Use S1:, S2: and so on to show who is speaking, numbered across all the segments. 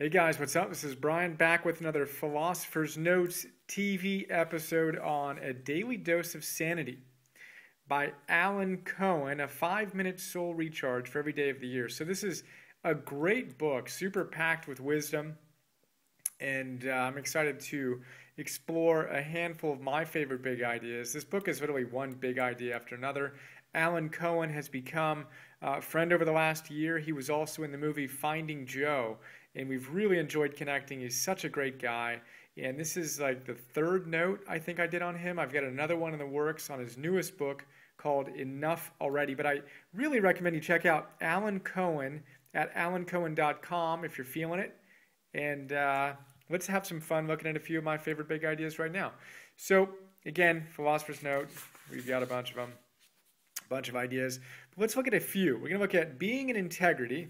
S1: Hey guys, what's up? This is Brian back with another Philosopher's Notes TV episode on A Daily Dose of Sanity by Alan Cohen, a five minute soul recharge for every day of the year. So, this is a great book, super packed with wisdom, and uh, I'm excited to explore a handful of my favorite big ideas. This book is literally one big idea after another. Alan Cohen has become a friend over the last year. He was also in the movie Finding Joe and we've really enjoyed connecting. He's such a great guy. And this is like the third note I think I did on him. I've got another one in the works on his newest book called Enough Already. But I really recommend you check out Alan Cohen at alancohen.com if you're feeling it. And uh, let's have some fun looking at a few of my favorite big ideas right now. So, again, Philosopher's Note, we've got a bunch of them, a bunch of ideas. But let's look at a few. We're going to look at being in integrity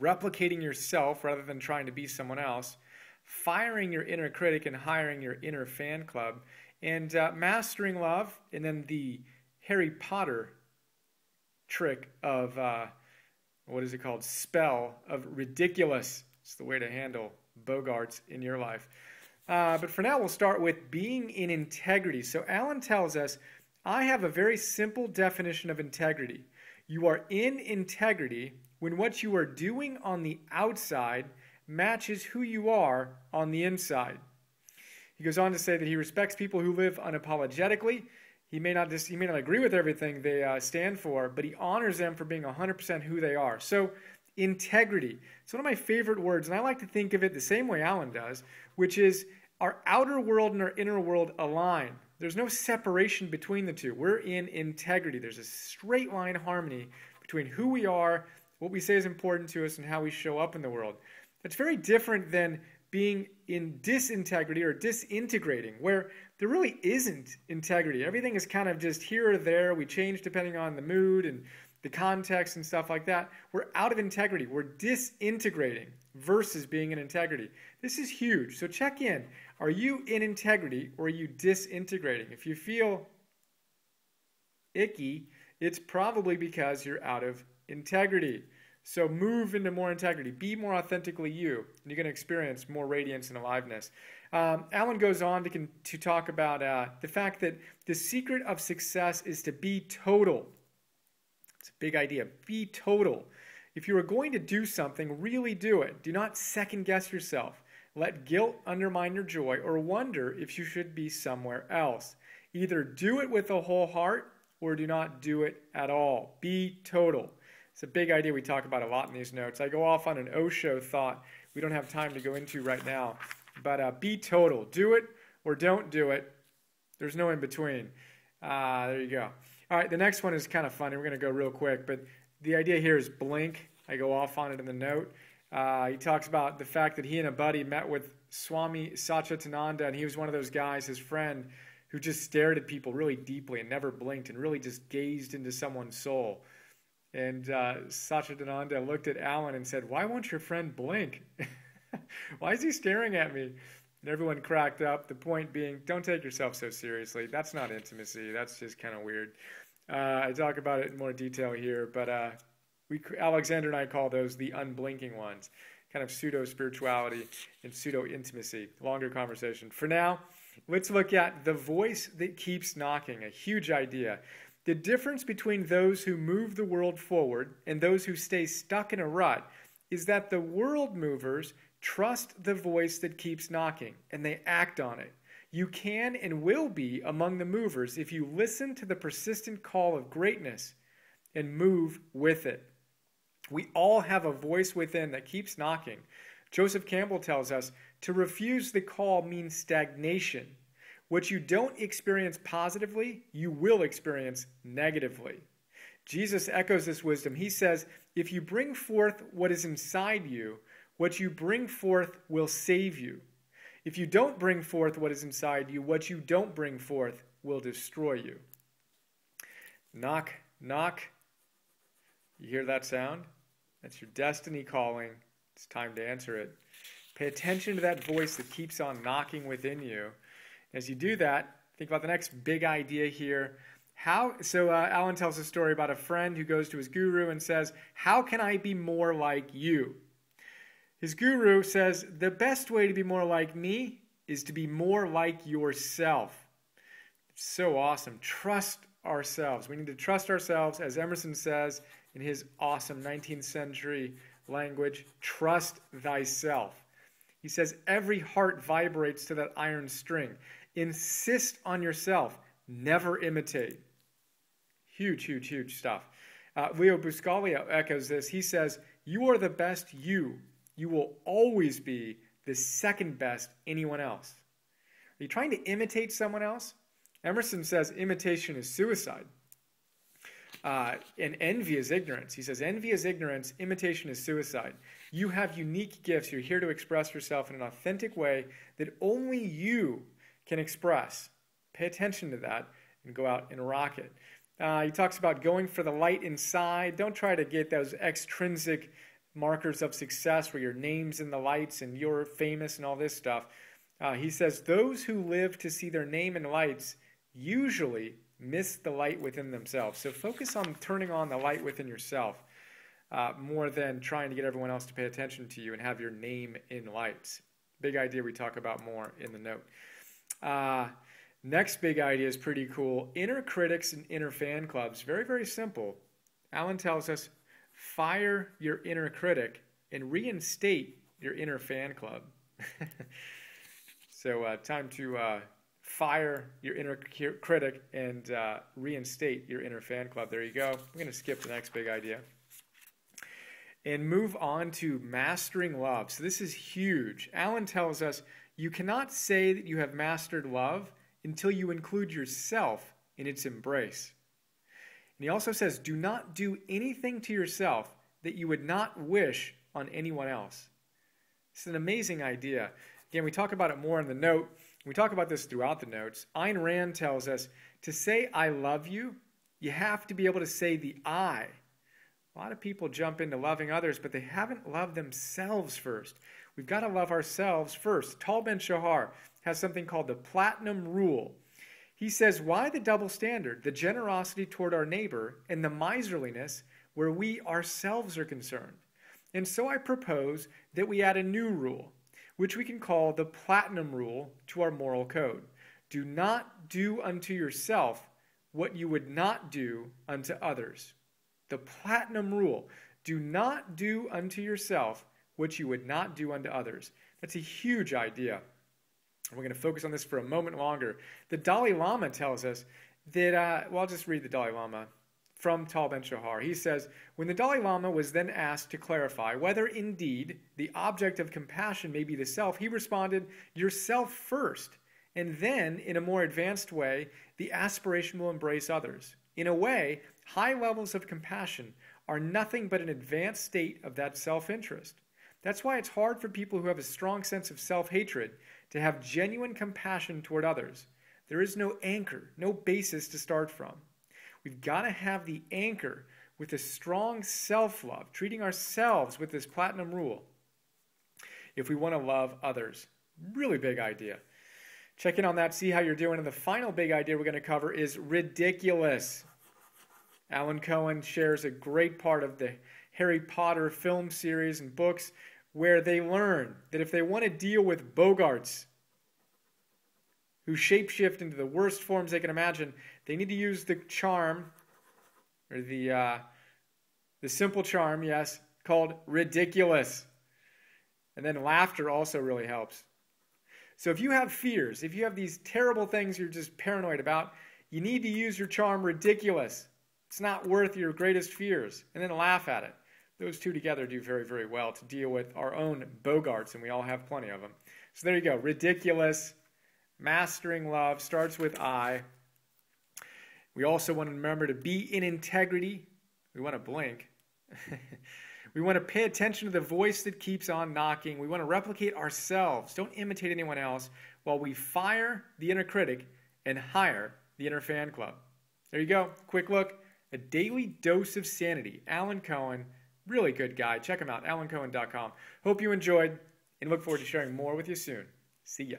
S1: replicating yourself rather than trying to be someone else, firing your inner critic and hiring your inner fan club, and uh, mastering love, and then the Harry Potter trick of uh, what is it called? Spell of ridiculous. It's the way to handle Boggarts in your life. Uh, but for now, we'll start with being in integrity. So, Alan tells us I have a very simple definition of integrity. You are in integrity when what you are doing on the outside matches who you are on the inside. He goes on to say that he respects people who live unapologetically. He may not just, he may not agree with everything they uh, stand for, but he honors them for being 100% who they are. So, integrity. It's one of my favorite words, and I like to think of it the same way Alan does, which is our outer world and our inner world align. There's no separation between the two. We're in integrity. There's a straight line harmony between who we are what we say is important to us and how we show up in the world. That's very different than being in disintegrity or disintegrating, where there really isn't integrity. Everything is kind of just here or there. We change depending on the mood and the context and stuff like that. We're out of integrity. We're disintegrating versus being in integrity. This is huge. So check in. Are you in integrity or are you disintegrating? If you feel icky, it's probably because you're out of integrity. So move into more integrity. Be more authentically you, and you're going to experience more radiance and aliveness. Um, Alan goes on to, to talk about uh, the fact that the secret of success is to be total. It's a big idea. Be total. If you are going to do something, really do it. Do not second guess yourself. Let guilt undermine your joy or wonder if you should be somewhere else. Either do it with a whole heart or do not do it at all. Be total. It's a big idea we talk about a lot in these notes. I go off on an Osho thought we don't have time to go into right now. But uh, be total. Do it or don't do it. There's no in between. Uh, there you go. All right, the next one is kind of funny. We're going to go real quick. But the idea here is blink. I go off on it in the note. Uh, he talks about the fact that he and a buddy met with Swami Satchidananda, and he was one of those guys, his friend, who just stared at people really deeply and never blinked and really just gazed into someone's soul. And uh, Satchidananda looked at Alan and said, Why won't your friend blink? Why is he staring at me? And everyone cracked up. The point being, don't take yourself so seriously. That's not intimacy. That's just kind of weird. Uh, I talk about it in more detail here, but uh, we, Alexandra and I call those the unblinking ones, kind of pseudo spirituality and pseudo intimacy. Longer conversation. For now, let's look at the voice that keeps knocking, a huge idea. The difference between those who move the world forward and those who stay stuck in a rut is that the world movers trust the voice that keeps knocking and they act on it. You can and will be among the movers if you listen to the persistent call of greatness and move with it. We all have a voice within that keeps knocking. Joseph Campbell tells us to refuse the call means stagnation. What you don't experience positively, you will experience negatively. Jesus echoes this wisdom. He says, If you bring forth what is inside you, what you bring forth will save you. If you don't bring forth what is inside you, what you don't bring forth will destroy you. Knock, knock. You hear that sound? That's your destiny calling. It's time to answer it. Pay attention to that voice that keeps on knocking within you as you do that, think about the next big idea here. How so? Uh, Alan tells a story about a friend who goes to his guru and says, "How can I be more like you?" His guru says the best way to be more like me is to be more like yourself. So awesome. Trust ourselves. We need to trust ourselves, as Emerson says in his awesome 19th century language trust thyself. He says, every heart vibrates to that iron string. Insist on yourself, never imitate. Huge, huge, huge stuff. Uh, Leo Buscaglia echoes this. He says, You are the best you. You will always be the second best anyone else. Are you trying to imitate someone else? Emerson says imitation is suicide. Uh, and envy is ignorance. He says, envy is ignorance, imitation is suicide. You have unique gifts. You're here to express yourself in an authentic way that only you can express. Pay attention to that and go out and rock it. Uh, he talks about going for the light inside. Don't try to get those extrinsic markers of success where your name's in the lights and you're famous and all this stuff. Uh, he says, Those who live to see their name in lights usually miss the light within themselves. So focus on turning on the light within yourself uh, more than trying to get everyone else to pay attention to you and have your name in lights. Big idea we talk about more in the note. Uh, next big idea is pretty cool. Inner critics and inner fan clubs. Very, very simple. Alan tells us fire your inner critic and reinstate your inner fan club. so, uh, time to uh, fire your inner critic and uh, reinstate your inner fan club. There you go. I'm going to skip the next big idea and move on to mastering love. So, this is huge. Alan tells us you cannot say that you have mastered love until you include yourself in its embrace. And he also says, do not do anything to yourself that you would not wish on anyone else. It's an amazing idea. Again, we talk about it more in the note. We talk about this throughout the notes. Ayn Rand tells us to say, I love you, you have to be able to say the I. A lot of people jump into loving others, but they haven't loved themselves first. We've got to love ourselves first. Tal Ben Shahar has something called the Platinum Rule. He says, Why the double standard? The generosity toward our neighbor and the miserliness where we ourselves are concerned. And so I propose that we add a new rule which we can call the platinum rule to our moral code. Do not do unto yourself what you would not do unto others. The platinum rule do not do unto yourself what you would not do unto others. That's a huge idea. We're going to focus on this for a moment longer. The Dalai Lama tells us that, uh, well, I'll just read the Dalai Lama from Tal Ben Shahar. He says, When the Dalai Lama was then asked to clarify whether indeed the object of compassion may be the self, he responded, Yourself first, and then, in a more advanced way, the aspiration will embrace others. In a way, high levels of compassion are nothing but an advanced state of that self interest. That's why it's hard for people who have a strong sense of self hatred to have genuine compassion toward others. There is no anchor, no basis to start from. We've got to have the anchor with a strong self love, treating ourselves with this platinum rule if we want to love others. Really big idea. Check in on that, see how you're doing. And the final big idea we're going to cover is ridiculous. Alan Cohen shares a great part of the Harry Potter film series and books where they learn that if they want to deal with Boggarts, who shapeshift into the worst forms they can imagine, they need to use the charm, or the, uh, the simple charm, yes, called ridiculous. And then laughter also really helps. So if you have fears, if you have these terrible things you're just paranoid about, you need to use your charm ridiculous. It's not worth your greatest fears. And then laugh at it. Those two together do very, very well to deal with our own Boggarts, and we all have plenty of them. So there you go. Ridiculous Mastering love starts with I. We also want to remember to be in integrity. We want to blink. we want to pay attention to the voice that keeps on knocking. We want to replicate ourselves. Don't imitate anyone else while we fire the inner critic and hire the inner fan club. There you go. Quick look. A daily dose of sanity. Alan Cohen. Really good guy. Check him out. AlanCohen.com. Hope you enjoyed and look forward to sharing more with you soon. See ya.